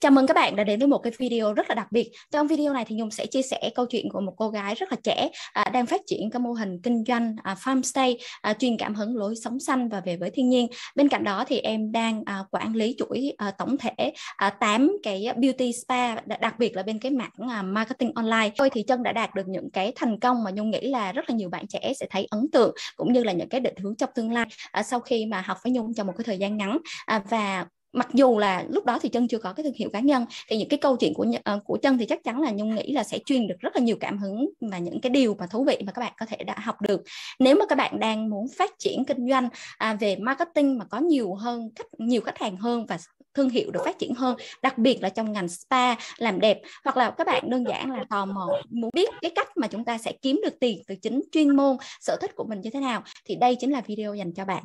Chào mừng các bạn đã đến với một cái video rất là đặc biệt. Trong video này thì Nhung sẽ chia sẻ câu chuyện của một cô gái rất là trẻ à, đang phát triển cái mô hình kinh doanh à, farmstay à, truyền cảm hứng lối sống xanh và về với thiên nhiên. Bên cạnh đó thì em đang à, quản lý chuỗi à, tổng thể à, 8 cái beauty spa đặc biệt là bên cái mảng à, marketing online. Tôi thì chân đã đạt được những cái thành công mà Nhung nghĩ là rất là nhiều bạn trẻ sẽ thấy ấn tượng cũng như là những cái định hướng trong tương lai à, sau khi mà học với Nhung trong một cái thời gian ngắn à, và mặc dù là lúc đó thì chân chưa có cái thương hiệu cá nhân thì những cái câu chuyện của ờ, của chân thì chắc chắn là nhung nghĩ là sẽ truyền được rất là nhiều cảm hứng và những cái điều mà thú vị mà các bạn có thể đã học được. Nếu mà các bạn đang muốn phát triển kinh doanh à, về marketing mà có nhiều hơn khách nhiều khách hàng hơn và thương hiệu được phát triển hơn đặc biệt là trong ngành spa làm đẹp hoặc là các bạn đơn giản là tò mò muốn biết cái cách mà chúng ta sẽ kiếm được tiền từ chính chuyên môn sở thích của mình như thế nào thì đây chính là video dành cho bạn.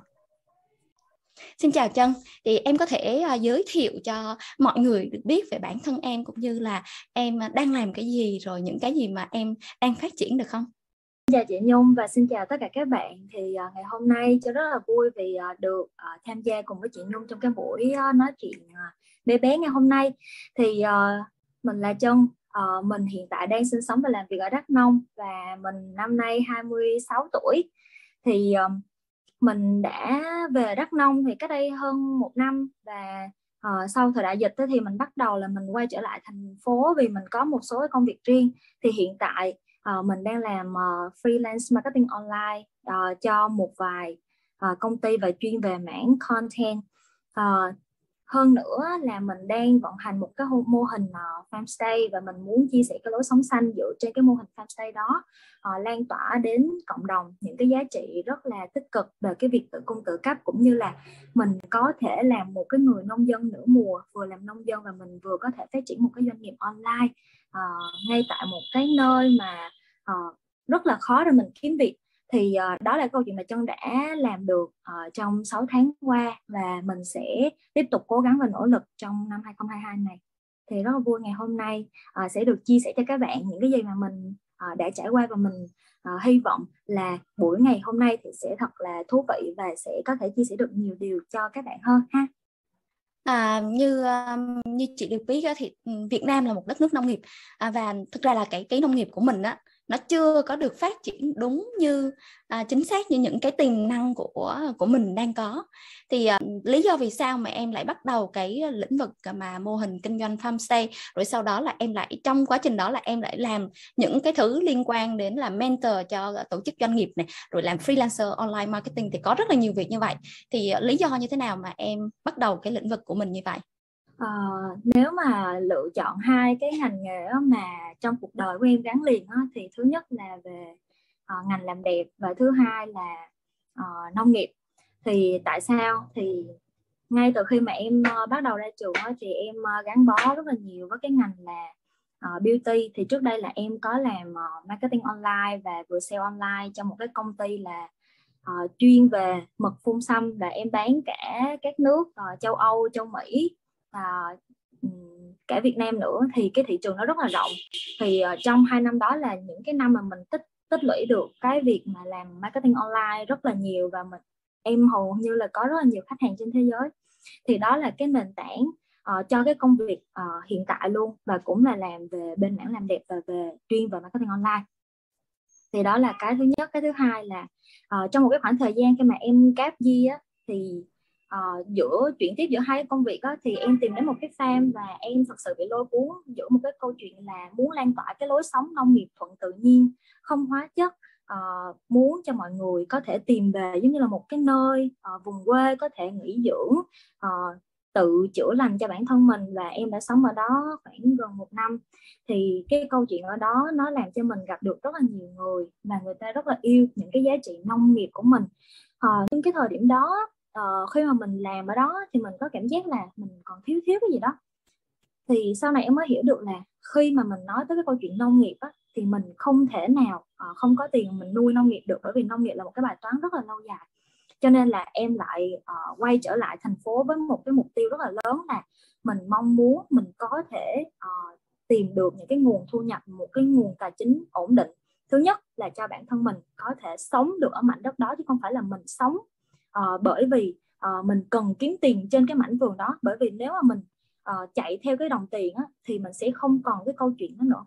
Xin chào Trân, thì em có thể uh, giới thiệu cho mọi người được biết về bản thân em cũng như là em à, đang làm cái gì rồi những cái gì mà em đang phát triển được không? Xin chào chị Nhung và xin chào tất cả các bạn. Thì uh, ngày hôm nay cho rất là vui vì uh, được uh, tham gia cùng với chị Nhung trong cái buổi uh, nói chuyện uh, bé bé ngày hôm nay. Thì uh, mình là Trân, uh, mình hiện tại đang sinh sống và làm việc ở Đắk Nông và mình năm nay 26 tuổi. Thì uh, mình đã về Đắk Nông thì cách đây hơn một năm và uh, sau thời đại dịch thì mình bắt đầu là mình quay trở lại thành phố vì mình có một số công việc riêng. Thì hiện tại uh, mình đang làm uh, freelance marketing online uh, cho một vài uh, công ty và chuyên về mảng content. Uh, hơn nữa là mình đang vận hành một cái mô hình ờ, uh, farmstay và mình muốn chia sẻ cái lối sống xanh dựa trên cái mô hình farmstay đó uh, lan tỏa đến cộng đồng. Những cái giá trị rất là tích cực về cái việc tự cung tự cấp cũng như là mình có thể làm một cái người nông dân nửa mùa vừa làm nông dân và mình vừa có thể phát triển một cái doanh nghiệp online uh, ngay tại một cái nơi mà uh, rất là khó để mình kiếm việc thì uh, đó là câu chuyện mà chân đã làm được uh, trong 6 tháng qua và mình sẽ tiếp tục cố gắng và nỗ lực trong năm 2022 này. Thì rất là vui ngày hôm nay uh, sẽ được chia sẻ cho các bạn những cái gì mà mình uh, đã trải qua và mình uh, hy vọng là buổi ngày hôm nay thì sẽ thật là thú vị và sẽ có thể chia sẻ được nhiều điều cho các bạn hơn ha. À, như như chị được biết thì Việt Nam là một đất nước nông nghiệp à, và thực ra là cái cái nông nghiệp của mình á nó chưa có được phát triển đúng như à, chính xác như những cái tiềm năng của của mình đang có. Thì à, lý do vì sao mà em lại bắt đầu cái lĩnh vực mà mô hình kinh doanh farmstay rồi sau đó là em lại trong quá trình đó là em lại làm những cái thứ liên quan đến là mentor cho tổ chức doanh nghiệp này rồi làm freelancer online marketing thì có rất là nhiều việc như vậy. Thì à, lý do như thế nào mà em bắt đầu cái lĩnh vực của mình như vậy? Uh, nếu mà lựa chọn hai cái ngành nghề mà trong cuộc đời của em gắn liền đó, thì thứ nhất là về uh, ngành làm đẹp và thứ hai là uh, nông nghiệp. Thì tại sao? Thì ngay từ khi mà em uh, bắt đầu ra trường đó, thì em uh, gắn bó rất là nhiều với cái ngành là uh, beauty. Thì trước đây là em có làm uh, marketing online và vừa sale online cho một cái công ty là uh, chuyên về mật phun xăm và em bán cả các nước uh, châu Âu, châu Mỹ và cả Việt Nam nữa thì cái thị trường nó rất là rộng. Thì uh, trong hai năm đó là những cái năm mà mình tích tích lũy được cái việc mà làm marketing online rất là nhiều và mình em hầu như là có rất là nhiều khách hàng trên thế giới. Thì đó là cái nền tảng uh, cho cái công việc uh, hiện tại luôn và cũng là làm về bên mảng làm đẹp và về chuyên về marketing online. Thì đó là cái thứ nhất. Cái thứ hai là uh, trong một cái khoảng thời gian khi mà em gap di á, thì uh, giữa chuyển tiếp giữa hai công việc đó, thì em tìm đến một cái farm và em thật sự bị lôi cuốn giữa một cái câu chuyện là muốn lan tỏa cái lối sống nông nghiệp thuận tự nhiên không hóa chất uh, muốn cho mọi người có thể tìm về giống như là một cái nơi uh, vùng quê có thể nghỉ dưỡng uh, tự chữa lành cho bản thân mình và em đã sống ở đó khoảng gần một năm. Thì cái câu chuyện ở đó nó làm cho mình gặp được rất là nhiều người và người ta rất là yêu những cái giá trị nông nghiệp của mình. À, nhưng cái thời điểm đó uh, khi mà mình làm ở đó thì mình có cảm giác là mình còn thiếu thiếu cái gì đó. Thì sau này em mới hiểu được là khi mà mình nói tới cái câu chuyện nông nghiệp á, thì mình không thể nào uh, không có tiền mình nuôi nông nghiệp được bởi vì nông nghiệp là một cái bài toán rất là lâu dài. Cho nên là em lại uh, quay trở lại thành phố với một cái mục tiêu rất là lớn là mình mong muốn mình có thể uh, tìm được những cái nguồn thu nhập một cái nguồn tài chính ổn định. Thứ nhất là cho bản thân mình có thể sống được ở mảnh đất đó chứ không phải là mình sống uh, bởi vì uh, mình cần kiếm tiền trên cái mảnh vườn đó. Bởi vì nếu mà mình uh, chạy theo cái đồng tiền á, thì mình sẽ không còn cái câu chuyện đó nữa.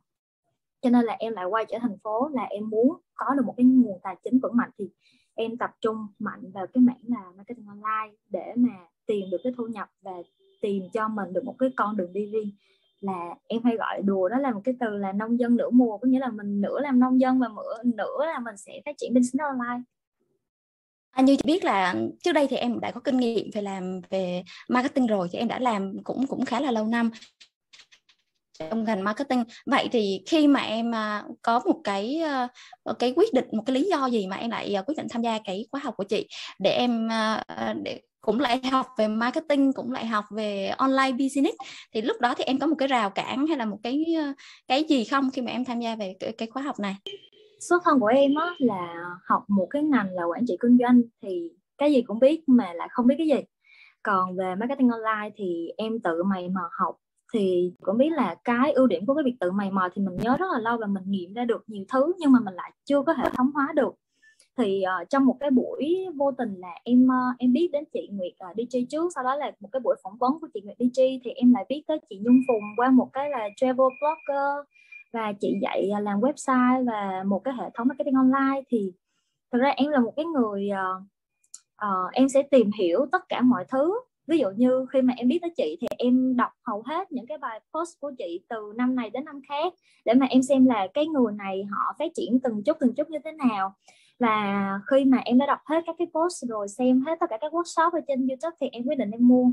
Cho nên là em lại quay trở thành phố là em muốn có được một cái nguồn tài chính vững mạnh. Thì em tập trung mạnh vào cái mảng là marketing online để mà tìm được cái thu nhập và tìm cho mình được một cái con đường đi riêng. Là em hay gọi đùa đó là một cái từ là nông dân nửa mùa có nghĩa là mình nửa làm nông dân và nửa nửa là mình sẽ phát triển business online. À, như chị biết là trước đây thì em đã có kinh nghiệm về làm về marketing rồi thì em đã làm cũng cũng khá là lâu năm trong ngành marketing. Vậy thì khi mà em à, có một cái một cái quyết định một cái lý do gì mà em lại ờ, quyết định tham gia cái khóa học của chị để em để cũng lại học về marketing cũng lại học về online business thì lúc đó thì em có một cái rào cản hay là một cái cái gì không khi mà em tham gia về cái, cái khóa học này? Xuất thân của em á là học một cái ngành là quản trị kinh doanh thì cái gì cũng biết mà lại không biết cái gì. Còn về marketing online thì em tự mày mò học thì cũng biết là cái ưu điểm của cái việc tự mày mò thì mình nhớ rất là lâu và mình nghiệm ra được nhiều thứ nhưng mà mình lại chưa có hệ thống hóa được. Thì uh, trong một cái buổi vô tình là em uh, em biết đến chị Nguyệt ờ, uh, DJ trước sau đó là một cái buổi phỏng vấn của chị Nguyệt DJ thì em lại biết tới chị Nhung Phùng qua một cái là travel blogger và chị dạy à, làm website và một cái hệ thống marketing online thì thực ra em là một cái người uh, uh, em sẽ tìm hiểu tất cả mọi thứ. Ví dụ như khi mà em biết tới chị thì em đọc hầu hết những cái bài post của chị từ năm này đến năm khác để mà em xem là cái người này họ phát triển từng chút từng chút như thế nào. Và khi mà em đã đọc hết các cái post rồi xem hết tất cả các workshop ở trên youtube thì em quyết định em mua.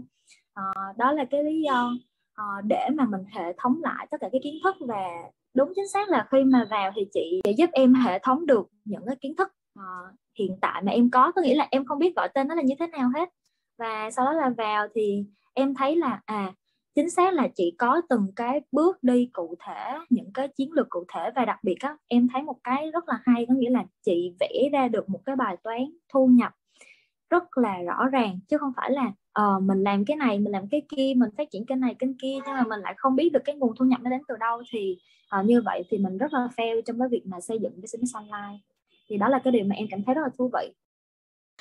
À, đó là cái lý do à, để mà mình hệ thống lại tất cả cái kiến thức và đúng chính xác là khi mà vào thì chị sẽ giúp em hệ thống được những cái kiến thức uh, hiện tại mà em có. Có nghĩa là em không biết gọi tên nó là như thế nào hết. Và sau đó là vào thì em thấy là à chính xác là chị có từng cái bước đi cụ thể những cái chiến lược cụ thể. Và đặc biệt á em thấy một cái rất là hay có nghĩa là chị vẽ ra được một cái bài toán thu nhập rất là rõ ràng. Chứ không phải là uh, mình làm cái này mình làm cái kia mình phát triển kênh này kênh kia nhưng mà mình lại không biết được cái nguồn thu nhập nó đến từ đâu. Thì à, như vậy thì mình rất là fail trong cái việc mà xây dựng cái business online thì đó là cái điều mà em cảm thấy rất là thú vị.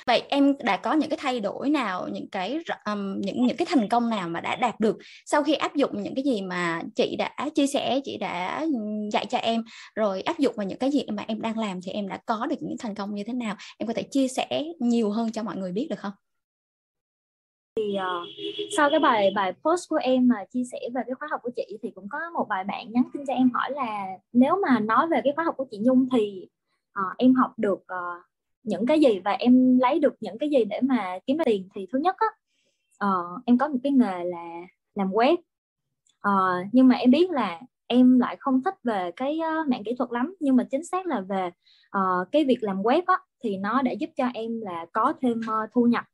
Vậy em đã có những cái thay đổi nào những cái um, những những cái thành công nào mà đã đạt được sau khi áp dụng những cái gì mà chị đã chia sẻ chị đã dạy cho em? Rồi áp dụng vào những cái gì mà em đang làm thì em đã có được những thành công như thế nào? Em có thể chia sẻ nhiều hơn cho mọi người biết được không? Thì uh, sau cái bài bài post của em mà chia sẻ về cái khóa học của chị thì cũng có một vài bạn nhắn tin cho em hỏi là nếu mà nói về cái khóa học của chị Nhung thì uh, em học được uh, những cái gì và em lấy được những cái gì để mà kiếm tiền? Thì thứ nhất á uh, em có một cái nghề là làm web. Uh, nhưng mà em biết là em lại không thích về cái uh, mạng kỹ thuật lắm. Nhưng mà chính xác là về uh, cái việc làm web á thì nó đã giúp cho em là có thêm uh, thu nhập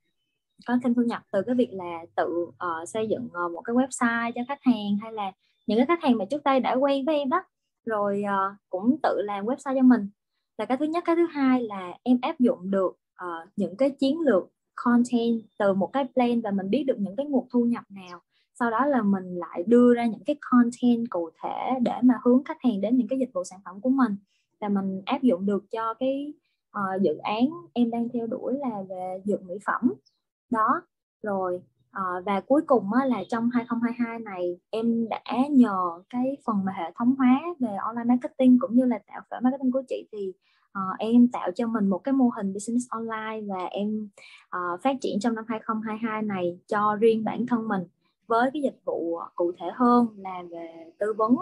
có thêm thu nhập từ cái việc là tự uh, xây dựng uh, một cái website cho khách hàng hay là những cái khách hàng mà trước đây đã quen với em đó rồi uh, cũng tự làm website cho mình. Là cái thứ nhất cái thứ hai là em áp dụng được uh, những cái chiến lược content từ một cái plan và mình biết được những cái nguồn thu nhập nào. Sau đó là mình lại đưa ra những cái content cụ thể để mà hướng khách hàng đến những cái dịch vụ sản phẩm của mình. Và mình áp dụng được cho cái uh, dự án em đang theo đuổi là về dược mỹ phẩm đó rồi à, và cuối cùng á, là trong 2022 này em đã nhờ cái phần mà hệ thống hóa về online marketing cũng như là tạo phở marketing của chị thì uh, em tạo cho mình một cái mô hình business online và em uh, phát triển trong năm 2022 này cho riêng bản thân mình với cái dịch vụ cụ thể hơn là về tư vấn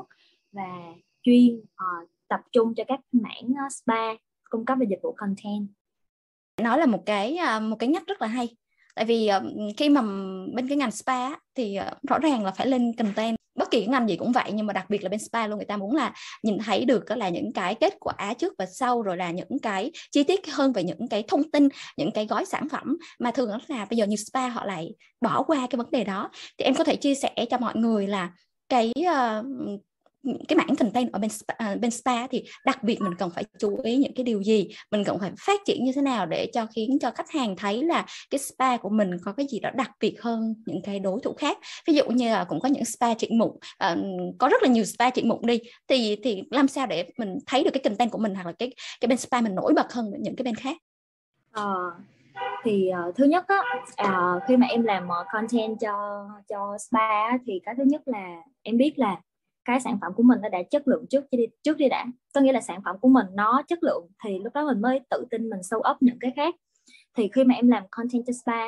và chuyên uh, tập trung cho các mảng uh, spa cung cấp về dịch vụ content. Nó là một cái một cái nhắc rất là hay tại vì ờ, khi mà bên cái ngành spa thì ờ, rõ ràng là phải lên content. Bất kỳ cái ngành gì cũng vậy nhưng mà đặc biệt là bên spa luôn người ta muốn là nhìn thấy được đó là những cái kết quả trước và sau rồi là những cái chi tiết hơn về những cái thông tin những cái gói sản phẩm mà thường đó là bây giờ như spa họ lại bỏ qua cái vấn đề đó. Thì em có thể chia sẻ cho mọi người là cái uh, cái mảng content ở bên spa, à, bên spa thì đặc biệt mình cần phải chú ý những cái điều gì? Mình cần phải phát triển như thế nào để cho khiến cho khách hàng thấy là cái spa của mình có cái gì đó đặc biệt hơn những cái đối thủ khác? Ví dụ như là cũng có những spa trị mụn uh, ờ, có rất là nhiều spa trị mụn đi thì thì làm sao để mình thấy được cái content của mình hoặc là cái cái bên spa mình nổi bật hơn những cái bên khác? Ờ, thì uh, thứ nhất á uh, khi mà em làm uh, content cho cho spa á, thì cái thứ nhất là em biết là cái sản phẩm của mình nó đã chất lượng trước đi trước đi đã. Có nghĩa là sản phẩm của mình nó chất lượng thì lúc đó mình mới tự tin mình sâu ấp những cái khác. Thì khi mà em làm content cho spa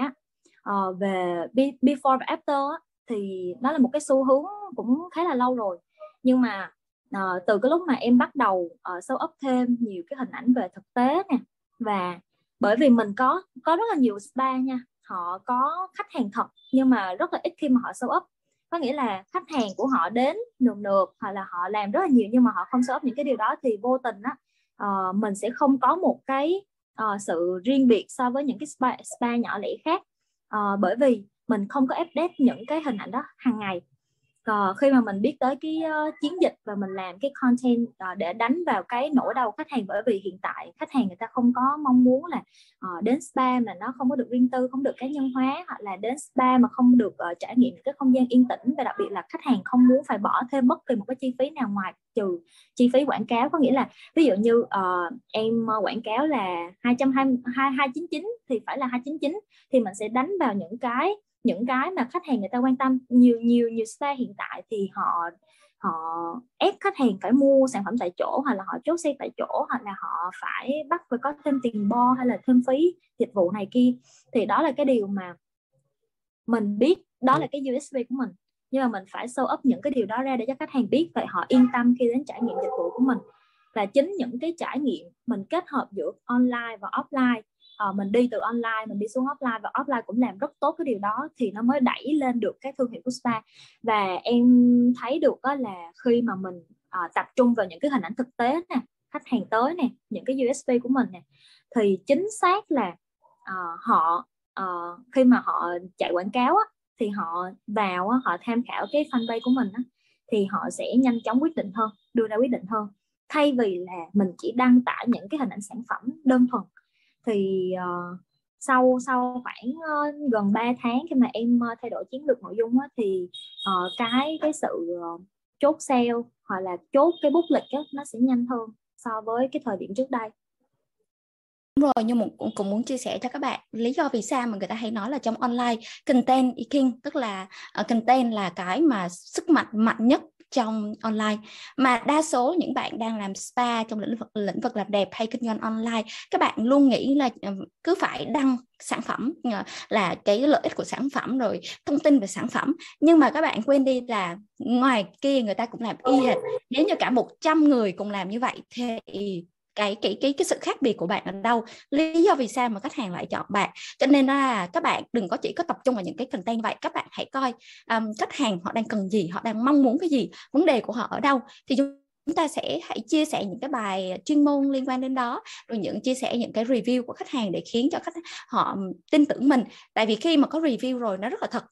uh, về before và after thì nó là một cái xu hướng cũng khá là lâu rồi. Nhưng mà uh, từ cái lúc mà em bắt đầu ờ, uh, sâu ấp thêm nhiều cái hình ảnh về thực tế nè và bởi vì mình có có rất là nhiều spa nha họ có khách hàng thật nhưng mà rất là ít khi mà họ sâu ấp có nghĩa là khách hàng của họ đến nườm nượp hoặc là họ làm rất là nhiều nhưng mà họ không show những cái điều đó thì vô tình á uh, mình sẽ không có một cái uh, sự riêng biệt so với những cái spa, spa nhỏ lẻ khác. Uh, bởi vì mình không có update những cái hình ảnh đó hàng ngày còn khi mà mình biết tới cái uh, chiến dịch và mình làm cái content uh, để đánh vào cái nỗi đau khách hàng bởi vì hiện tại khách hàng người ta không có mong muốn là uh, đến spa mà nó không có được riêng tư không được cá nhân hóa hoặc là đến spa mà không được uh, trải nghiệm cái không gian yên tĩnh và đặc biệt là khách hàng không muốn phải bỏ thêm bất kỳ một cái chi phí nào ngoài trừ chi phí quảng cáo. Có nghĩa là ví dụ như uh, em quảng cáo là 220 299 thì phải là 299 thì mình sẽ đánh vào những cái những cái mà khách hàng người ta quan tâm. Nhiều nhiều nhiều spa hiện tại thì họ họ ép khách hàng phải mua sản phẩm tại chỗ, hoặc là họ chốt xe tại chỗ, hoặc là họ phải bắt phải có thêm tiền bo hay là thêm phí dịch vụ này kia. Thì đó là cái điều mà mình biết đó là cái USP của mình. Nhưng mà mình phải show up những cái điều đó ra để cho khách hàng biết vậy họ yên tâm khi đến trải nghiệm dịch vụ của mình. Và chính những cái trải nghiệm mình kết hợp giữa online và offline uh, mình đi từ online mình đi xuống offline và offline cũng làm rất tốt cái điều đó thì nó mới đẩy lên được cái thương hiệu của spa. Và em thấy được đó là khi mà mình uh, tập trung vào những cái hình ảnh thực tế nè khách hàng tới nè những cái USP của mình nè thì chính xác là uh, họ uh, khi mà họ chạy quảng cáo á, thì họ vào á, họ tham khảo cái fanpage của mình á, thì họ sẽ nhanh chóng quyết định hơn đưa ra quyết định hơn. Thay vì là mình chỉ đăng tải những cái hình ảnh sản phẩm đơn thuần thì uh, sau sau khoảng uh, gần 3 tháng khi mà em uh, thay đổi chiến lược nội dung á, thì uh, cái cái sự uh, chốt sale hoặc là chốt cái bút lịch á, nó sẽ nhanh hơn so với cái thời điểm trước đây. Đúng rồi, nhưng mà cũng, cũng muốn chia sẻ cho các bạn. Lý do vì sao mà người ta hay nói là trong online content is king tức là uh, content là cái mà sức mạnh mạnh nhất trong online. Mà đa số những bạn đang làm spa trong lĩnh vực lĩnh vực làm đẹp hay kinh doanh online, các bạn luôn nghĩ là ờ, cứ phải đăng sản phẩm ờ, là cái lợi ích của sản phẩm rồi thông tin về sản phẩm. Nhưng mà các bạn quên đi là ngoài kia người ta cũng làm y hệt. Nếu như cả 100 người cùng làm như vậy thì cái cái cái cái sự khác biệt của bạn ở đâu. Lý do vì sao mà khách hàng lại chọn bạn. Cho nên là các bạn đừng có chỉ có tập trung vào những cái content như vậy. Các bạn hãy coi um, khách hàng họ đang cần gì họ đang mong muốn cái gì vấn đề của họ ở đâu. Thì chúng chúng ta sẽ hãy chia sẻ những cái bài chuyên môn liên quan đến đó rồi những chia sẻ những cái review của khách hàng để khiến cho khách họ tin tưởng mình. Tại vì khi mà có review rồi nó rất là thật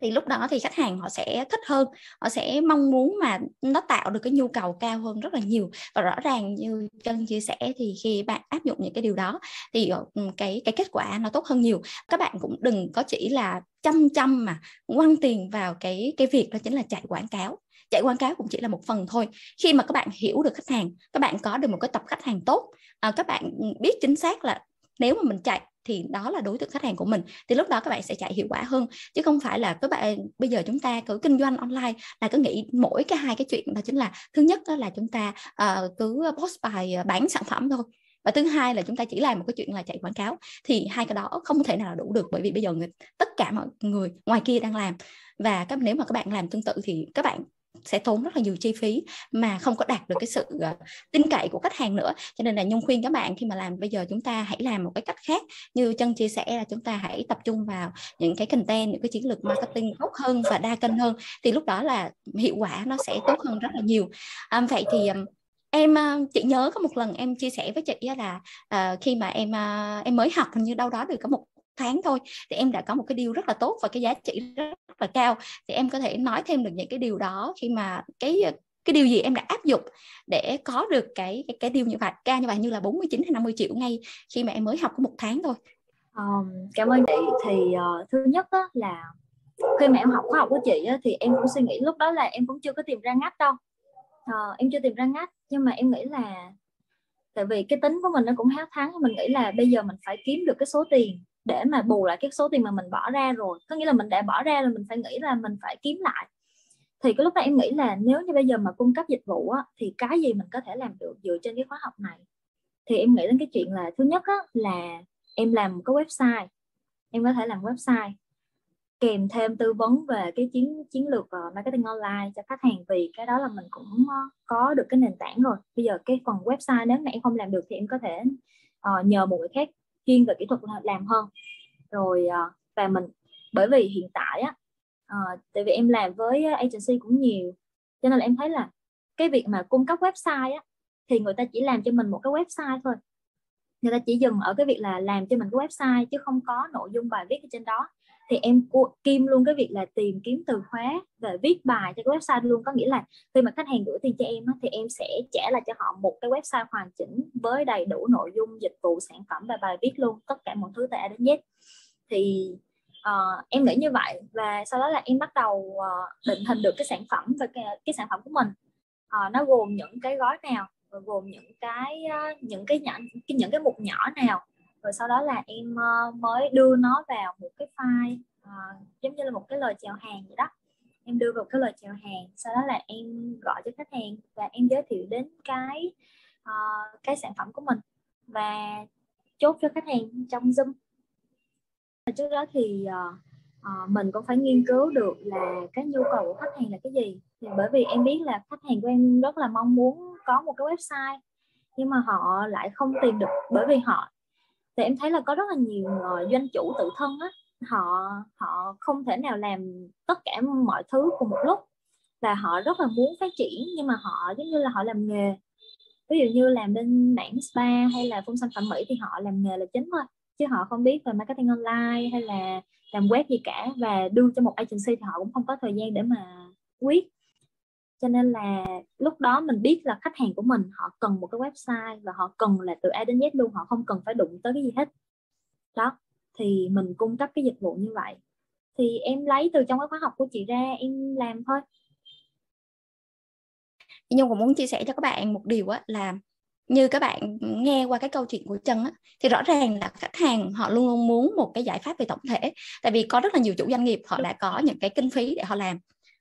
thì lúc đó thì khách hàng họ sẽ thích hơn họ sẽ mong muốn mà nó tạo được cái nhu cầu cao hơn rất là nhiều. Và rõ ràng như chân chia sẻ thì khi bạn áp dụng những cái điều đó thì ờ, ừ, cái cái kết quả nó tốt hơn nhiều. Các bạn cũng đừng có chỉ là chăm chăm mà quăng tiền vào cái cái việc đó chính là chạy quảng cáo. Chạy quảng cáo cũng chỉ là một phần thôi. Khi mà các bạn hiểu được khách hàng các bạn có được một cái tập khách hàng tốt à, các bạn ừ, biết chính xác là nếu mà mình chạy thì đó là đối tượng khách hàng của mình thì lúc đó các bạn sẽ chạy hiệu quả hơn. Chứ không phải là các bạn bây giờ chúng ta cứ kinh doanh online là cứ nghĩ mỗi cái hai cái chuyện đó chính là thứ nhất đó là chúng ta uh, cứ post bài ờ, bán sản phẩm thôi và thứ hai là chúng ta chỉ làm một cái chuyện là chạy quảng cáo thì hai cái đó không thể nào đủ được bởi vì bây giờ người, tất cả mọi người ngoài kia đang làm. Và các nếu mà các bạn làm tương tự thì các bạn sẽ tốn rất là nhiều chi phí mà không có đạt được cái sự ờ, tin cậy của khách hàng nữa. Cho nên là nhung khuyên các bạn khi mà làm bây giờ chúng ta hãy làm một cái cách khác. Như chân chia sẻ là chúng ta hãy tập trung vào những cái content những cái chiến lược marketing tốt hơn và đa kênh hơn thì lúc đó là hiệu quả nó sẽ tốt hơn rất là nhiều. À, vậy thì em chị nhớ có một lần em chia sẻ với chị là uh, khi mà em uh, em mới học hình như đâu đó được có một tháng thôi thì em đã có một cái điều rất là tốt và cái giá trị rất là cao. Thì em có thể nói thêm được những cái điều đó khi mà cái cái điều gì em đã áp dụng để có được cái cái, cái điều như vậy ca như vậy như là 49 hay 50 triệu ngay khi mà em mới học có một tháng thôi. Um, cảm ơn chị. Thì uh, thứ nhất á, là khi mà em học khóa học của chị á, thì em cũng suy nghĩ lúc đó là em cũng chưa có tìm ra ngách đâu. Uh, em chưa tìm ra ngách nhưng mà em nghĩ là tại vì cái tính của mình nó cũng háo thắng mình nghĩ là bây giờ mình phải kiếm được cái số tiền để mà bù lại cái số tiền mà mình bỏ ra rồi. Có nghĩa là mình đã bỏ ra là mình phải nghĩ là mình phải kiếm lại. Thì cái lúc đó em nghĩ là nếu như bây giờ mà cung cấp dịch vụ á, thì cái gì mình có thể làm được dựa trên cái khóa học này? Thì em nghĩ đến cái chuyện là thứ nhất á, là em làm một cái website. Em có thể làm website kèm thêm tư vấn về cái chiến chiến lược ờ, marketing online cho khách hàng vì cái đó là mình cũng ờ, có được cái nền tảng rồi. Bây giờ cái phần website nếu mà em không làm được thì em có thể uh, nhờ một người khác chuyên về kỹ thuật làm hơn. Rồi ờ, và mình bởi vì hiện tại á uh, tại vì em làm với agency cũng nhiều cho nên là em thấy là cái việc mà cung cấp website á thì người ta chỉ làm cho mình một cái website thôi. Người ta chỉ dừng ở cái việc là làm cho mình cái website chứ không có nội dung bài viết ở trên đó thì em kim luôn cái việc là tìm kiếm từ khóa và viết bài cho cái website luôn. Có nghĩa là khi mà khách hàng gửi tiền cho em thì em sẽ trả lại cho họ một cái website hoàn chỉnh với đầy đủ nội dung dịch vụ sản phẩm và bài viết luôn. Tất cả mọi thứ từ A đến Z. Thì uh, em nghĩ như vậy và sau đó là em bắt đầu uh, định hình được cái sản phẩm và cái, cái sản phẩm của mình. Uh, nó gồm những cái gói nào gồm những cái uh, những cái nhỏ những cái mục nhỏ nào rồi sau đó là em uh, mới đưa nó vào một cái file uh, giống như là một cái lời chào hàng vậy đó. Em đưa vào cái lời chào hàng sau đó là em gọi cho khách hàng và em giới thiệu đến cái uh, cái sản phẩm của mình và chốt cho khách hàng trong zoom. Trước đó thì uh, uh, mình cũng phải nghiên cứu được là cái nhu cầu của khách hàng là cái gì. Thì bởi vì em biết là khách hàng của em rất là mong muốn có một cái website nhưng mà họ lại không tìm được bởi vì họ thì em thấy là có rất là nhiều ờ, doanh chủ tự thân á, họ họ không thể nào làm tất cả mọi thứ cùng một lúc. Và họ rất là muốn phát triển, nhưng mà họ, giống như là họ làm nghề. Ví dụ như làm bên mảng spa hay là phun xanh phẩm mỹ thì họ làm nghề là chính thôi, chứ họ không biết về marketing online hay là làm web gì cả. Và đưa cho một agency thì họ cũng không có thời gian để mà quyết cho nên là lúc đó mình biết là khách hàng của mình họ cần một cái website và họ cần là từ A đến Z luôn họ không cần phải đụng tới cái gì hết. Đó thì mình cung cấp cái dịch vụ như vậy. Thì em lấy từ trong cái khóa học của chị ra em làm thôi. Nhung cũng muốn chia sẻ cho các bạn một điều á là như các bạn nghe qua cái câu chuyện của Trân á, thì rõ ràng là khách hàng họ luôn luôn muốn một cái giải pháp về tổng thể. Tại vì có rất là nhiều chủ doanh nghiệp họ đã có những cái kinh phí để họ làm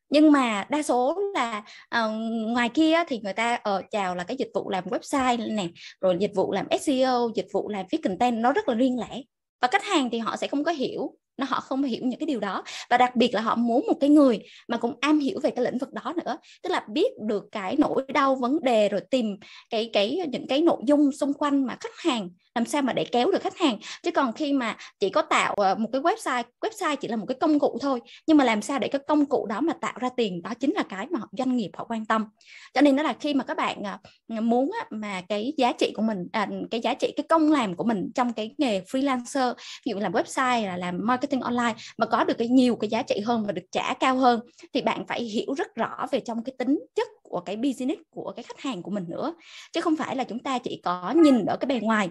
nhưng mà đa số là uh, ngoài kia thì người ta ở uh, chào là cái dịch vụ làm website này rồi dịch vụ làm SEO dịch vụ làm viết content nó rất là riêng lẻ. Và khách hàng thì họ sẽ không có hiểu nó họ không hiểu những cái điều đó. Và đặc biệt là họ muốn một cái người mà cũng am hiểu về cái lĩnh vực đó nữa. Tức là biết được cái nỗi đau vấn đề rồi tìm cái cái những cái nội dung xung quanh mà khách hàng làm sao mà để kéo được khách hàng. Chứ còn khi mà chỉ có tạo ờ, một cái website website chỉ là một cái công cụ thôi. Nhưng mà làm sao để cái công cụ đó mà tạo ra tiền đó chính là cái mà doanh nghiệp họ quan tâm. Cho nên đó là khi mà các bạn ờ, muốn mà cái giá trị của mình à, cái giá trị cái công làm của mình trong cái nghề freelancer ví dụ làm website là làm marketing online mà có được cái nhiều cái giá trị hơn và được trả cao hơn, thì bạn phải hiểu rất rõ về trong cái tính chất của cái business của cái khách hàng của mình nữa. Chứ không phải là chúng ta chỉ có nhìn ở cái bề ngoài.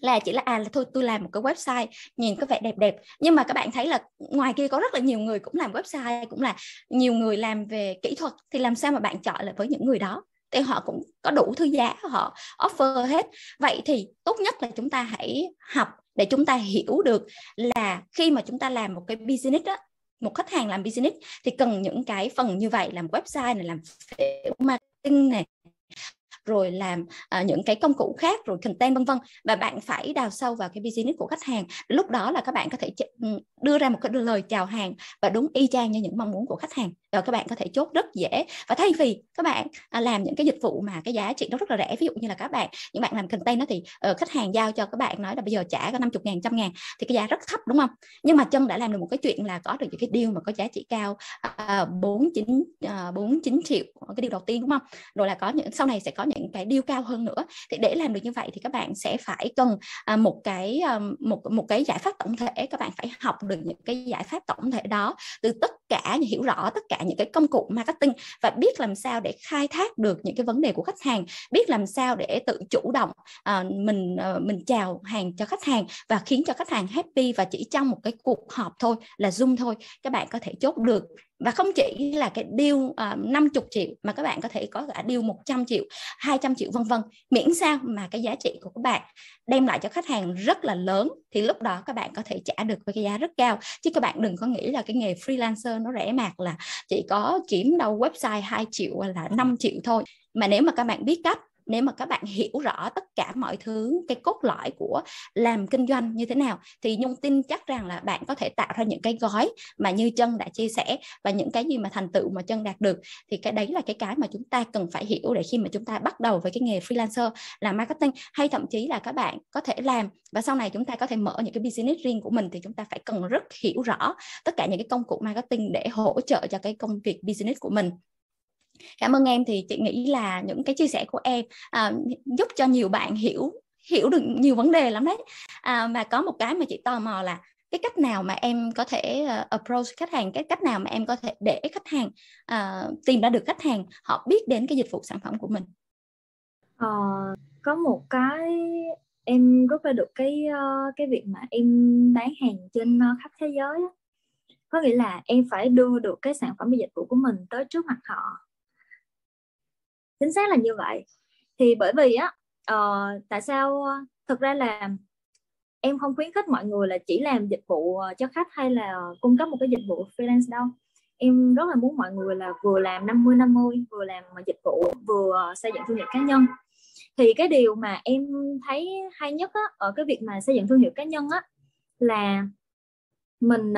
Là chỉ là à là thôi, tôi làm một cái website, nhìn có vẻ đẹp đẹp. Nhưng mà các bạn thấy là ngoài kia có rất là nhiều người cũng làm website, cũng là nhiều người làm về kỹ thuật, thì làm sao mà bạn chọn lại với những người đó? Thì họ cũng có đủ thứ giá họ offer hết. Vậy thì tốt nhất là chúng ta hãy học để chúng ta hiểu được là khi mà chúng ta làm một cái business đó, một khách hàng làm business thì cần những cái phần như vậy làm website này làm marketing này rồi làm uh, những cái công cụ khác rồi content vân vân. Và bạn phải đào sâu vào cái business của khách hàng. Lúc đó là các bạn có thể ch- ừ, đưa ra một cái lời chào hàng và đúng y chang như những mong muốn của khách hàng. Rồi các bạn có thể chốt rất dễ. Và thay vì các bạn uh, làm những cái dịch vụ mà cái giá trị nó rất là rẻ ví dụ như là các bạn những bạn làm content đó thì uh, khách hàng giao cho các bạn nói là bây giờ trả có 50 ngàn trăm ngàn thì cái giá rất thấp đúng không? Nhưng mà chân đã làm được một cái chuyện là có được những cái deal mà có giá trị cao à, bốn chín bốn chín triệu cái điều đầu tiên đúng không? Rồi là có những sau này sẽ có những những cái điêu cao hơn nữa. Thì để làm được như vậy thì các bạn sẽ phải cần à, một cái à, một một cái giải pháp tổng thể. Các bạn phải học được những cái giải pháp tổng thể đó từ tất cả, hiểu rõ tất cả những cái công cụ marketing và biết làm sao để khai thác được những cái vấn đề của khách hàng, biết làm sao để tự chủ động à, mình ờ, mình chào hàng cho khách hàng và khiến cho khách hàng happy và chỉ trong một cái cuộc họp thôi, là zoom thôi. Các bạn có thể chốt được và không chỉ là cái deal ờ, uh, 50 triệu mà các bạn có thể có cả deal 100 triệu 200 triệu vân vân. Miễn sao mà cái giá trị của các bạn đem lại cho khách hàng rất là lớn thì lúc đó các bạn có thể trả được với cái giá rất cao. Chứ các bạn đừng có nghĩ là cái nghề freelancer nó rẻ mạt là chỉ có kiếm đâu website 2 triệu là 5 triệu thôi. Mà nếu mà các bạn biết cách nếu mà các bạn hiểu rõ tất cả mọi thứ, cái cốt lõi của làm kinh doanh như thế nào, thì nhung tin chắc rằng là bạn có thể tạo ra những cái gói mà như chân đã chia sẻ và những cái gì mà thành tựu mà chân đạt được. Thì cái đấy là cái cái mà chúng ta cần phải hiểu để khi mà chúng ta bắt đầu với cái nghề freelancer làm marketing, hay thậm chí là các bạn có thể làm và sau này chúng ta có thể mở những cái business riêng của mình, thì chúng ta phải cần rất hiểu rõ tất cả những cái công cụ marketing để hỗ trợ cho cái công việc business của mình cảm ơn em. Thì chị nghĩ là những cái chia sẻ của em à, giúp cho nhiều bạn hiểu hiểu được nhiều vấn đề lắm đấy. À, và có một cái mà chị tò mò là cái cách nào mà em có thể uh, approach khách hàng cái cách nào mà em có thể để khách hàng uh, tìm ra được khách hàng họ biết đến cái dịch vụ sản phẩm của mình? Ờ, có một cái em rút ra được cái uh, cái việc mà em bán hàng trên uh, khắp thế giới có nghĩa là em phải đưa được cái sản phẩm và dịch vụ của mình tới trước mặt họ chính xác là như vậy. Thì bởi vì á uh, tại sao ờ, thực ra là em không khuyến khích mọi người là chỉ làm dịch vụ ờ, cho khách hay là cung cấp một cái dịch vụ freelance đâu. Em rất là muốn mọi người là vừa làm 50 50 vừa làm dịch vụ vừa xây dựng thương hiệu cá nhân. Thì cái điều mà em thấy hay nhất á, ở cái việc mà xây dựng thương hiệu cá nhân á là mình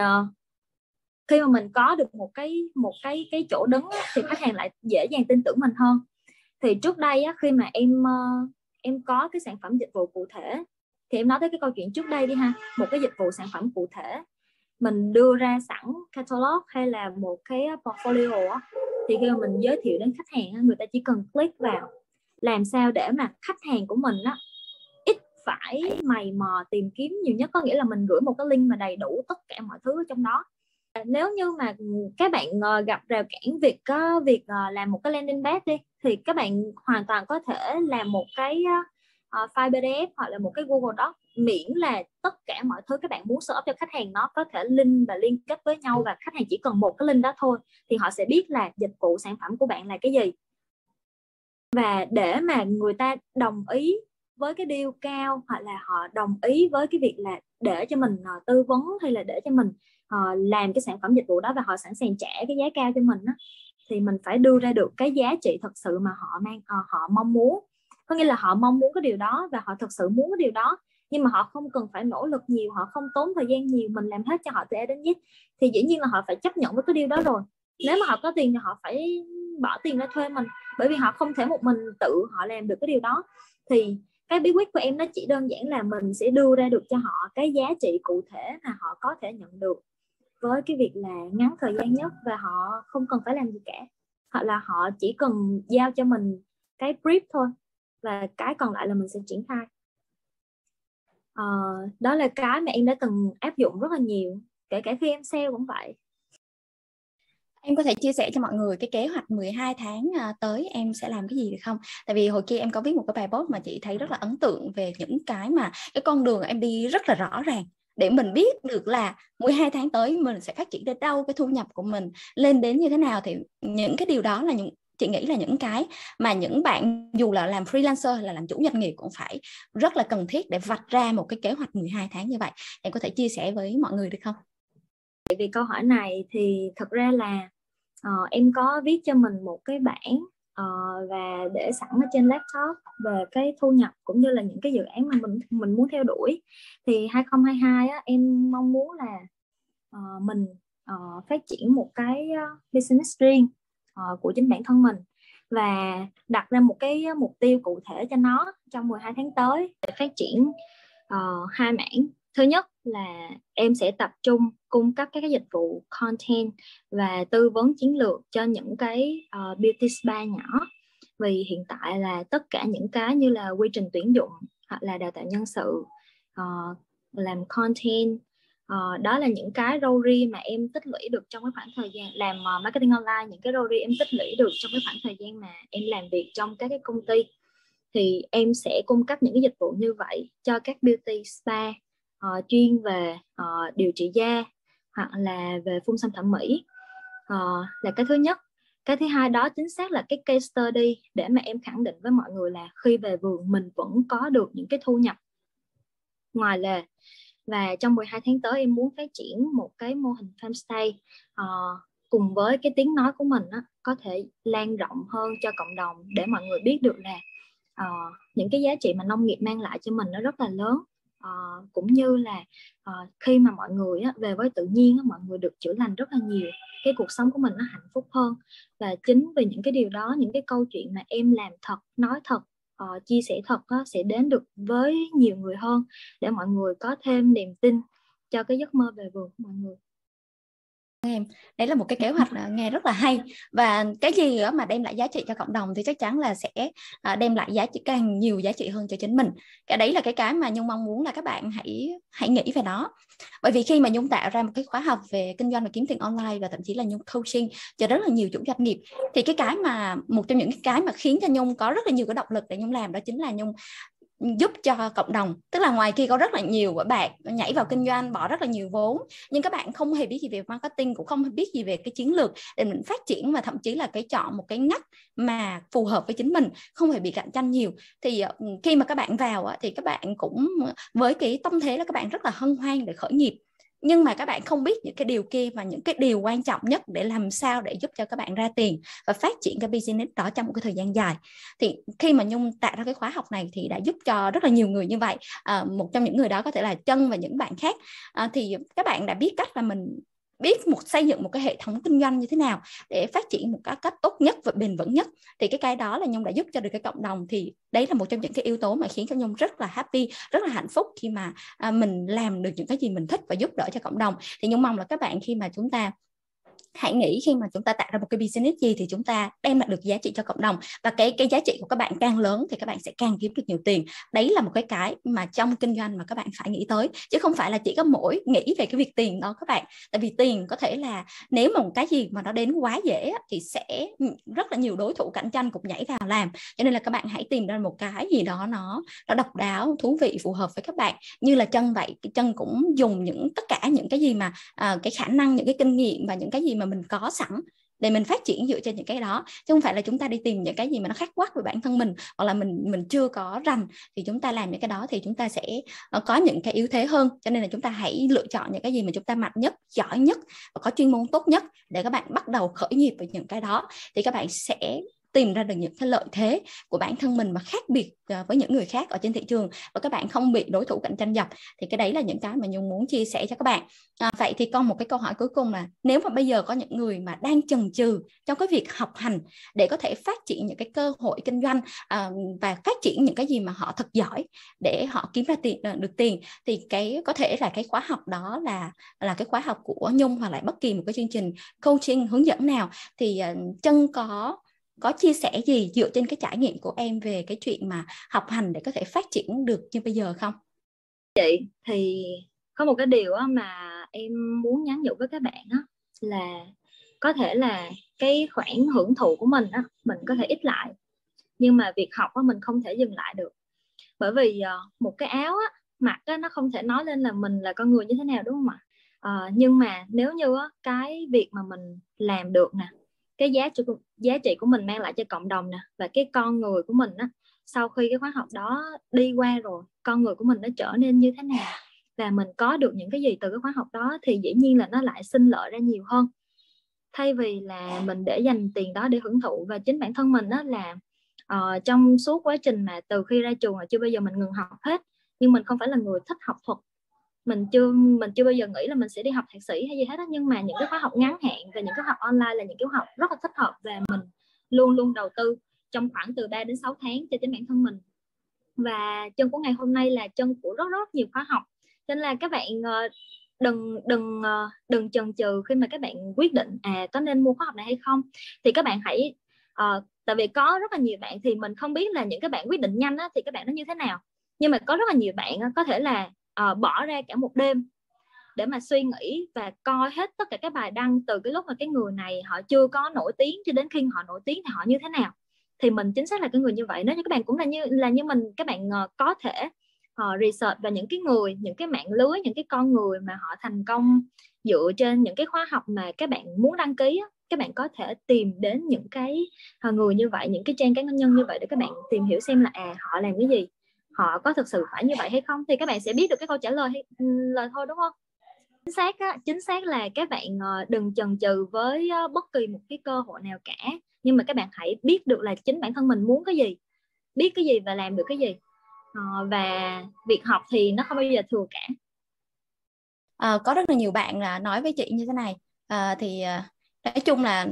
khi mà mình có được một cái một cái cái chỗ đứng á, thì khách hàng lại dễ dàng tin tưởng mình hơn thì trước đây á, khi mà em ờ, em có cái sản phẩm dịch vụ cụ thể thì em nói tới cái câu chuyện trước đây đi ha một cái dịch vụ sản phẩm cụ thể. Mình đưa ra sẵn catalog hay là một cái ờ, portfolio á, thì khi mà mình giới thiệu đến khách hàng người ta chỉ cần click vào. Làm sao để mà khách hàng của mình á ít phải mày mò tìm kiếm nhiều nhất? Có nghĩa là mình gửi một cái link mà đầy đủ tất cả mọi thứ ở trong đó nếu như mà các bạn ờ, gặp rào cản việc có việc ờ, làm một cái landing page đi thì các bạn hoàn toàn có thể làm một cái uh, file PDF hoặc là một cái Google Doc miễn là tất cả mọi thứ các bạn muốn search cho khách hàng nó có thể link và liên kết với nhau và khách hàng chỉ cần một cái link đó thôi thì họ sẽ biết là dịch vụ sản phẩm của bạn là cái gì. Và để mà người ta đồng ý với cái deal cao hoặc là họ đồng ý với cái việc là để cho mình uh, tư vấn hay là để cho mình uh, làm cái sản phẩm dịch vụ đó và họ sẵn sàng trả cái giá cao cho mình đó, thì mình phải đưa ra được cái giá trị thật sự mà họ mang uh, họ mong muốn. Có nghĩa là họ mong muốn cái điều đó và họ thật sự muốn cái điều đó nhưng mà họ không cần phải nỗ lực nhiều họ không tốn thời gian nhiều mình làm hết cho họ từ A đến Z thì dĩ nhiên là họ phải chấp nhận với cái điều đó rồi. Nếu mà họ có tiền thì họ phải bỏ tiền ra thuê mình bởi vì họ không thể một mình tự họ làm được cái điều đó. Thì cái bí quyết của em nó chỉ đơn giản là mình sẽ đưa ra được cho họ cái giá trị cụ thể mà họ có thể nhận được với cái việc là ngắn thời gian nhất và họ không cần phải làm gì cả. Hoặc là họ chỉ cần giao cho mình cái brief thôi và cái còn lại là mình sẽ triển khai. À, đó là cái mà em đã từng áp dụng rất là nhiều kể cả khi em sale cũng vậy. Em có thể chia sẻ cho mọi người cái kế hoạch 12 tháng à, tới em sẽ làm cái gì được không? Tại vì hồi kia em có viết một cái bài post mà chị thấy rất là ấn tượng về những cái mà cái con đường em đi rất là rõ ràng để mình biết được là 12 tháng tới mình sẽ phát triển đến đâu, cái thu nhập của mình lên đến như thế nào thì những cái điều đó là những, chị nghĩ là những cái mà những bạn dù là làm freelancer hay là làm chủ doanh nghiệp cũng phải rất là cần thiết để vạch ra một cái kế hoạch 12 tháng như vậy em có thể chia sẻ với mọi người được không? Vì câu hỏi này thì thật ra là uh, em có viết cho mình một cái bản uh, ờ, và để sẵn ở trên laptop về cái thu nhập cũng như là những cái dự án mà mình mình muốn theo đuổi. Thì 2022 á, em mong muốn là uh, mình uh, phát triển một cái business riêng uh, của chính bản thân mình và đặt ra một cái mục tiêu cụ thể cho nó trong 12 tháng tới để phát triển uh, hai mảng thứ nhất là em sẽ tập trung cung cấp các cái dịch vụ content và tư vấn chiến lược cho những cái uh, beauty spa nhỏ. Vì hiện tại là tất cả những cái như là quy trình tuyển dụng hoặc là đào tạo nhân sự uh, làm content uh, đó là những cái râu ri mà em tích lũy được trong cái khoảng thời gian làm uh, marketing online những cái râu ri em tích lũy được trong cái khoảng thời gian mà em làm việc trong các cái công ty. Thì em sẽ cung cấp những cái dịch vụ như vậy cho các beauty spa uh, chuyên về uh, điều trị da hoặc là về phun xăm thẩm mỹ. Uh, là cái thứ nhất. Cái thứ hai đó chính xác là cái case study để mà em khẳng định với mọi người là khi về vườn mình vẫn có được những cái thu nhập ngoài lề. Và trong 12 tháng tới em muốn phát triển một cái mô hình farmstay uh, cùng với cái tiếng nói của mình á, có thể lan rộng hơn cho cộng đồng để mọi người biết được là uh, những cái giá trị mà nông nghiệp mang lại cho mình nó rất là lớn uh, cũng như là uh, khi mà mọi người á, về với tự nhiên á, mọi người được chữa lành rất là nhiều cái cuộc sống của mình nó hạnh phúc hơn. Và chính vì những cái điều đó những cái câu chuyện mà em làm thật nói thật uh, chia sẻ thật á, sẽ đến được với nhiều người hơn để mọi người có thêm niềm tin cho cái giấc mơ về vườn của mọi người em, đấy là một cái kế hoạch à, nghe rất là hay. Và cái gì đó mà đem lại giá trị cho cộng đồng thì chắc chắn là sẽ à, đem lại giá trị, càng nhiều giá trị hơn cho chính mình. Cái đấy là cái cái mà nhung mong muốn là các bạn hãy hãy nghĩ về nó. Bởi vì khi mà nhung tạo ra một cái khóa học về kinh doanh và kiếm tiền online và thậm chí là nhung coaching cho rất là nhiều chủ doanh nghiệp, thì cái cái mà, một trong những cái mà khiến cho nhung có rất là nhiều cái động lực để nhung làm đó chính là nhung giúp cho cộng đồng. Tức là ngoài kia có rất là nhiều các bạn nhảy vào kinh doanh, bỏ rất là nhiều vốn, nhưng các bạn không hề biết gì về marketing, cũng không biết gì về cái chiến lược để mình phát triển và thậm chí là cái chọn một cái ngách mà phù hợp với chính mình, không hề bị cạnh tranh nhiều. Thì ờ, khi mà các bạn vào thì các bạn cũng ờ, với cái tâm thế là các bạn rất là hân hoan để khởi nghiệp nhưng mà các bạn không biết những cái điều kia và những cái điều quan trọng nhất để làm sao để giúp cho các bạn ra tiền và phát triển cái business đó trong một cái thời gian dài. Thì khi mà nhung tạo ra cái khóa học này thì đã giúp cho rất là nhiều người như vậy. À, một trong những người đó có thể là chân và những bạn khác. À, thì các bạn đã biết cách là mình biết một, xây dựng một cái hệ thống kinh doanh như thế nào để phát triển một cái cách tốt nhất và bền vững nhất, thì cái cái đó là nhung đã giúp cho được cái cộng đồng. Thì đấy là một trong những cái yếu tố mà khiến cho nhung rất là happy, rất là hạnh phúc khi mà à, mình làm được những cái gì mình thích và giúp đỡ cho cộng đồng. Thì nhung mong là các bạn khi mà chúng ta hãy nghĩ khi mà chúng ta tạo ra một cái business gì thì chúng ta đem lại được giá trị cho cộng đồng. Và cái cái giá trị của các bạn càng lớn thì các bạn sẽ càng kiếm được nhiều tiền. Đấy là một cái cái mà trong kinh doanh mà các bạn phải nghĩ tới. Chứ không phải là chỉ có mỗi nghĩ về cái việc tiền đó các bạn. Tại vì tiền có thể là nếu mà một cái gì mà nó đến quá dễ thì sẽ ừ, rất là nhiều đối thủ cạnh tranh cũng nhảy vào làm. Cho nên là các bạn hãy tìm ra một cái gì đó nó nó độc đáo thú vị phù hợp với các bạn. Như là chân vậy chân cũng dùng những tất cả những cái gì mà à, cái khả năng những cái kinh nghiệm và những cái gì mà mà mình có sẵn để mình phát triển dựa trên những cái đó. Chứ không phải là chúng ta đi tìm những cái gì mà nó khác quắc về bản thân mình, hoặc là mình mình chưa có rành, thì chúng ta làm những cái đó thì chúng ta sẽ ờ, có những cái yếu thế hơn. Cho nên là chúng ta hãy lựa chọn những cái gì mà chúng ta mạnh nhất, giỏi nhất và có chuyên môn tốt nhất để các bạn bắt đầu khởi nghiệp với những cái đó. Thì các bạn sẽ tìm ra được những cái lợi thế của bản thân mình mà khác biệt à, với những người khác ở trên thị trường và các bạn không bị đối thủ cạnh tranh dập thì cái đấy là những cái mà nhung muốn chia sẻ cho các bạn. À, vậy thì còn một cái câu hỏi cuối cùng là nếu mà bây giờ có những người mà đang chần chừ trong cái việc học hành để có thể phát triển những cái cơ hội kinh doanh à, và phát triển những cái gì mà họ thật giỏi để họ kiếm ra tiền ờ, được tiền thì cái có thể là cái khóa học đó là là cái khóa học của nhung hoặc là bất kỳ một cái chương trình coaching hướng dẫn nào thì ờ, chân có có chia sẻ gì dựa trên cái trải nghiệm của em về cái chuyện mà học hành để có thể phát triển được như bây giờ không? Chị thì có một cái điều mà em muốn nhắn nhủ với các bạn đó là có thể là cái khoản hưởng thụ của mình á mình có thể ít lại nhưng mà việc học á mình không thể dừng lại được bởi vì ờ, một cái áo á mặc á nó không thể nói lên là mình là con người như thế nào đúng không ạ à, nhưng mà nếu như á, cái việc mà mình làm được nè cái giá trị giá trị của mình mang lại cho cộng đồng nè và cái con người của mình á sau khi cái khóa học đó đi qua rồi con người của mình nó trở nên như thế nào và mình có được những cái gì từ cái khóa học đó thì dĩ nhiên là nó lại sinh lợi ra nhiều hơn. Thay vì là mình để dành tiền đó để hưởng thụ và chính bản thân mình đó là uh, trong suốt quá trình mà từ khi ra trường là chưa bao giờ mình ngừng học hết. Nhưng mình không phải là người thích học thuật mình chưa mình chưa bao giờ nghĩ là mình sẽ đi học thạc sĩ hay gì hết á nhưng mà những cái khóa học ngắn hạn và những cái học online là những cái học rất là thích hợp và mình luôn luôn đầu tư trong khoảng từ 3 đến 6 tháng cho chính bản thân mình. Và chân của ngày hôm nay là chân của rất rất nhiều khóa học. Nên là các bạn ờ, đừng đừng ờ, đừng chần chừ khi mà các bạn quyết định à có nên mua khóa học này hay không. Thì các bạn hãy uh, tại vì có rất là nhiều bạn thì mình không biết là những cái bạn quyết định nhanh á, thì các bạn nó như thế nào. Nhưng mà có rất là nhiều bạn có thể là uh, bỏ ra cả một đêm để mà suy nghĩ và coi hết tất cả các bài đăng từ cái lúc mà cái người này họ chưa có nổi tiếng cho đến khi họ nổi tiếng thì họ như thế nào. Thì mình chính xác là cái người như vậy. Nếu như các bạn cũng là như là như mình các bạn uh, có thể uh, research và những cái người những cái mạng lưới những cái con người mà họ thành công dựa trên những cái khóa học mà các bạn muốn đăng ký các bạn có thể tìm đến những cái người như vậy những cái trang cá nhân như vậy để các bạn tìm hiểu xem là à họ làm cái gì họ có thực sự phải như vậy hay không? Thì các bạn sẽ biết được cái câu trả lời hay, ừ, lời thôi đúng không? Chính xác á, chính xác là các bạn ờ, đừng chần chừ với ờ, bất kỳ một cái cơ hội nào cả. Nhưng mà các bạn hãy biết được là chính bản thân mình muốn cái gì biết cái gì và làm được cái gì. Ờ, và việc học thì nó không bao giờ thừa cả. À, có rất là nhiều bạn là nói với chị như thế này. À, thì nói chung là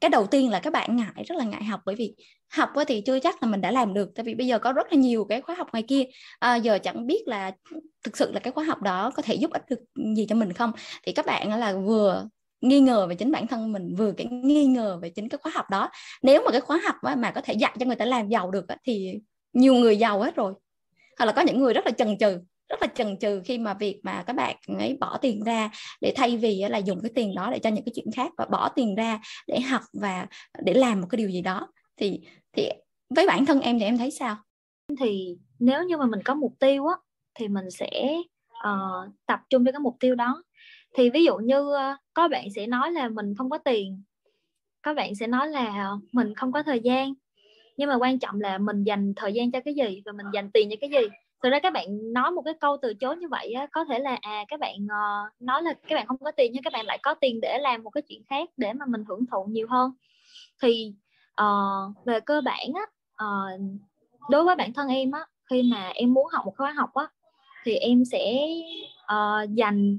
cái đầu tiên là các bạn ngại rất là ngại học bởi vì học thì chưa chắc là mình đã làm được tại vì bây giờ có rất là nhiều cái khóa học ngoài kia. À, giờ chẳng biết là thực sự là cái khóa học đó có thể giúp ích được gì cho mình không? Thì các bạn là vừa nghi ngờ về chính bản thân mình vừa cái nghi ngờ về chính cái khóa học đó. Nếu mà cái khóa học mà có thể dạy cho người ta làm giàu được thì nhiều người giàu hết rồi. Hoặc là có những người rất là chần chừ rất là chần chừ khi mà việc mà các bạn ấy bỏ tiền ra để thay vì là dùng cái tiền đó để cho những cái chuyện khác và bỏ tiền ra để học và để làm một cái điều gì đó thì thì với bản thân em thì em thấy sao? Thì nếu như mà mình có mục tiêu á thì mình sẽ uh, tập trung cho cái mục tiêu đó. Thì ví dụ như uh, có bạn sẽ nói là mình không có tiền có bạn sẽ nói là mình không có thời gian. Nhưng mà quan trọng là mình dành thời gian cho cái gì và mình dành tiền cho cái gì. Thực ra các bạn nói một cái câu từ chối như vậy á, có thể là à các bạn uh, nói là các bạn không có tiền nhưng các bạn lại có tiền để làm một cái chuyện khác để mà mình hưởng thụ nhiều hơn. Thì uh, về cơ bản á uh, đối với bản thân em á khi mà em muốn học một khóa học á thì em sẽ uh, dành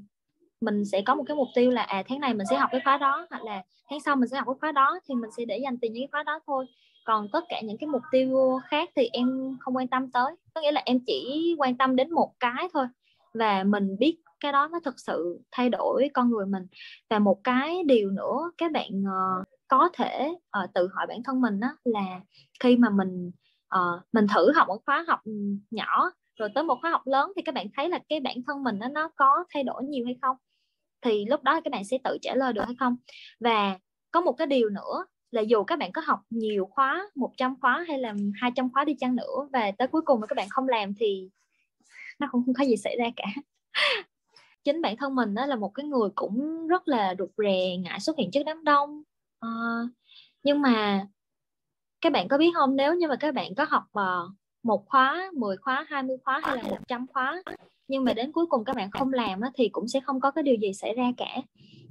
mình sẽ có một cái mục tiêu là à tháng này mình sẽ học cái khóa đó hoặc là tháng sau mình sẽ học cái khóa đó thì mình sẽ để dành tiền những cái khóa đó thôi. Còn tất cả những cái mục tiêu khác thì em không quan tâm tới. Có nghĩa là em chỉ quan tâm đến một cái thôi và mình biết cái đó nó thực sự thay đổi con người mình. Và một cái điều nữa các bạn uh, có thể uh, tự hỏi bản thân mình đó là khi mà mình uh, mình thử học một khóa học nhỏ rồi tới một khóa học lớn thì các bạn thấy là cái bản thân mình đó, nó có thay đổi nhiều hay không? Thì lúc đó các bạn sẽ tự trả lời được hay không? Và có một cái điều nữa là dù các bạn có học nhiều khóa 100 khóa hay là 200 khóa đi chăng nữa và tới cuối cùng mà các bạn không làm thì nó cũng không có gì xảy ra cả. Chính bản thân mình đó là một cái người cũng rất là rụt rè ngại xuất hiện trước đám đông à, nhưng mà các bạn có biết không nếu như mà các bạn có học uh, một khóa 10 khóa 20 khóa hay là 100 khóa nhưng mà đến cuối cùng các bạn không làm á, thì cũng sẽ không có cái điều gì xảy ra cả.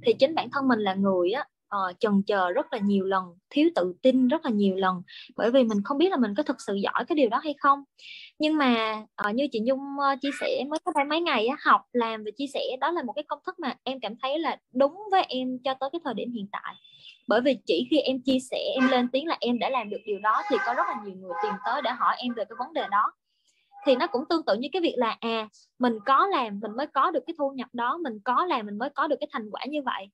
Thì chính bản thân mình là người á uh, chần chờ rất là nhiều lần thiếu tự tin rất là nhiều lần bởi vì mình không biết là mình có thực sự giỏi cái điều đó hay không. Nhưng mà uh, như chị Nhung uh, chia sẻ mới có đây mấy ngày uh, học làm và chia sẻ đó là một cái công thức mà em cảm thấy là đúng với em cho tới cái thời điểm hiện tại. Bởi vì chỉ khi em chia sẻ em lên tiếng là em đã làm được điều đó thì có rất là nhiều người tìm tới để hỏi em về cái vấn đề đó. Thì nó cũng tương tự như cái việc là à mình có làm mình mới có được cái thu nhập đó mình có làm mình mới có được cái thành quả như vậy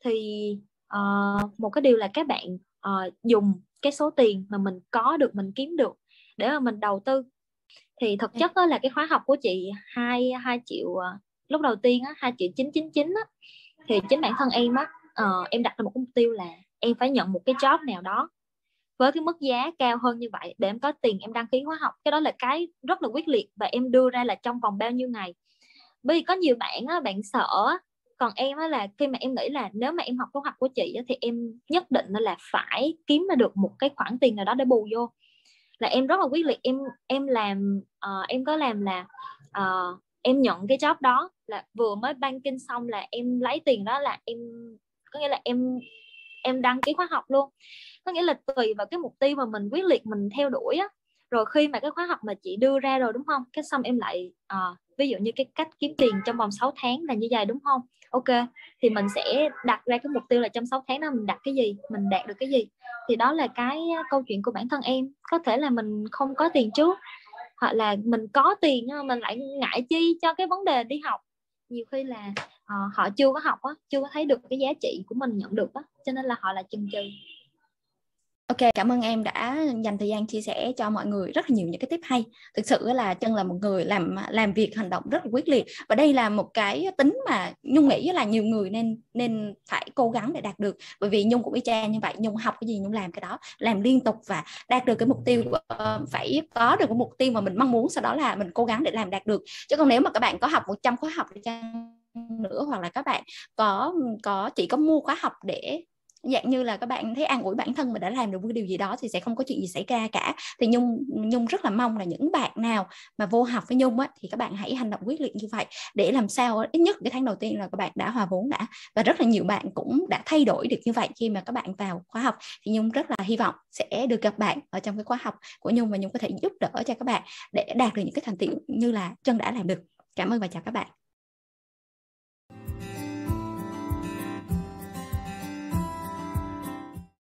thì uh, một cái điều là các bạn uh, dùng cái số tiền mà mình có được mình kiếm được để mà mình đầu tư. Thì thực chất đó là cái khóa học của chị hai hai triệu uh, lúc đầu tiên á hai triệu chín chín chín á. Thì chính bản thân em á uh, em đặt ra một mục tiêu là em phải nhận một cái job nào đó với cái mức giá cao hơn như vậy để em có tiền em đăng ký khóa học. Cái đó là cái rất là quyết liệt và em đưa ra là trong vòng bao nhiêu ngày. Bởi vì có nhiều bạn á, bạn sợ còn em á, là khi mà em nghĩ là nếu mà em học khóa học của chị á, thì em nhất định là phải kiếm ra được một cái khoản tiền nào đó để bù vô. Là em rất là quyết liệt em em làm uh, em có làm là uh, em nhận cái job đó. Là vừa mới banking xong là em lấy tiền đó là em có nghĩa là em em đăng ký khóa học luôn. Có nghĩa là tùy vào cái mục tiêu mà mình quyết liệt mình theo đuổi á. Rồi khi mà cái khóa học mà chị đưa ra rồi đúng không? Cái xong em lại uh, ví dụ như cái cách kiếm tiền trong vòng 6 tháng là như vậy đúng không? Ok thì mình sẽ đặt ra cái mục tiêu là trong 6 tháng đó mình đặt cái gì mình đạt được cái gì. Thì đó là cái câu chuyện của bản thân em. Có thể là mình không có tiền trước hoặc là mình có tiền nhưng mà mình lại ngại chi cho cái vấn đề đi học. Nhiều khi là uh, họ chưa có học á chưa có thấy được cái giá trị của mình nhận được á cho nên là họ là chần chừ. Ok, cảm ơn em đã dành thời gian chia sẻ cho mọi người rất là nhiều những cái tip hay. Thực sự là chân là một người làm làm việc hành động rất là quyết liệt và đây là một cái tính mà Nhung nghĩ là nhiều người nên nên phải cố gắng để đạt được bởi vì Nhung cũng y chang như vậy, Nhung học cái gì Nhung làm cái đó, làm liên tục và đạt được cái mục tiêu ờ, phải có được cái mục tiêu mà mình mong muốn sau đó là mình cố gắng để làm đạt được. Chứ còn nếu mà các bạn có học 100 khóa học nữa hoặc là các bạn có có chỉ có mua khóa học để dạng như là các bạn thấy an ủi bản thân mà đã làm được một điều gì đó thì sẽ không có chuyện gì xảy ra cả. Thì nhung nhung rất là mong là những bạn nào mà vô học với nhung á, thì các bạn hãy hành động quyết liệt như vậy. Để làm sao ít nhất cái tháng đầu tiên là các bạn đã hòa vốn đã. Và rất là nhiều bạn cũng đã thay đổi được như vậy khi mà các bạn vào khóa học. Thì nhung rất là hy vọng sẽ được gặp bạn ở trong cái khóa học của nhung và nhung có thể giúp đỡ cho các bạn để đạt được những cái thành tiệu như là chân đã làm được. Cảm ơn và chào các bạn.